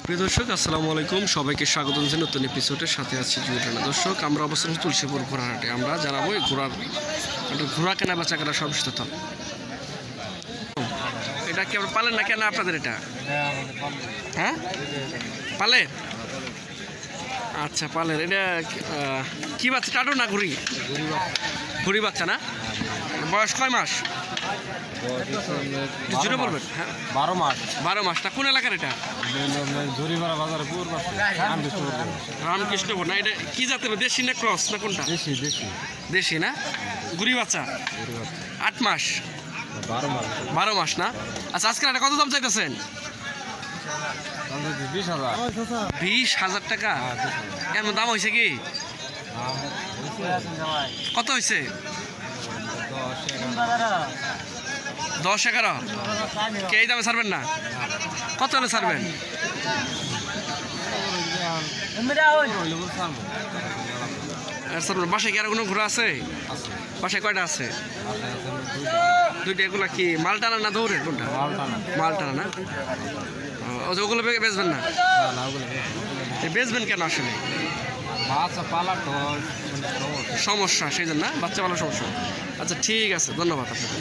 প্রিয় দর্শক, আসসালামু আলাইকুম। সবাইকে স্বাগত জানাচ্ছি নতুন এপিসোডের সাথে আছি জুয়েটানা দর্শক, আমরা অবস্থান তুলসীপুর ঘোড়াহাটে। আমরা জানাব এই ঘোড়ার একটা ঘোড়া কেনা, বেচা কেনা সর্বশেষ তথ্য এটা কি আপনার পালেন না কেন আপনাদের এটা? হ্যাঁ? পালের আচ্ছা পালের এটা কি বাচ্চা? টাটো না ঘুরি ঘুরি বাচ্চা না? বয়স কয় মাস? জুড়ে বলবেন হ্যাঁ। বারো মাস। বারো মাসটা কোন এলাকার এটা? ঝুড়িমারা বাজারে পুর রামকৃষ্ণপুর না এটা কি জাতের দেশি না ক্রস না কোনটা? দেশি দেশি। দেশি না? গুড়ি বাচ্চা? আট মাস। বারো মাস। মাস না? আচ্ছা আজকে এটা কত দাম চাইতেছেন? বিশ হাজার। টাকা? এর মধ্যে দাম হয়েছে কি? কত হয়েছে? দশ এগারো। কে এই দামে ছাড়বেন না? কত হলে ছাড়বেন? বাসায় কি আর কোনো ঘোরা আছে? বাসায় কয়টা আছে? দুইটা। এগুলা কি মাল টানা না দৌড়ের কোনটা? মাল টানা না ওগুলো বেচবেন না? বেচবেন কেন আসলে? তো সমস্যা সেই জন্য বাচ্চা পালার সমস্যা। আচ্ছা ঠিক আছে ধন্যবাদ আপনাকে।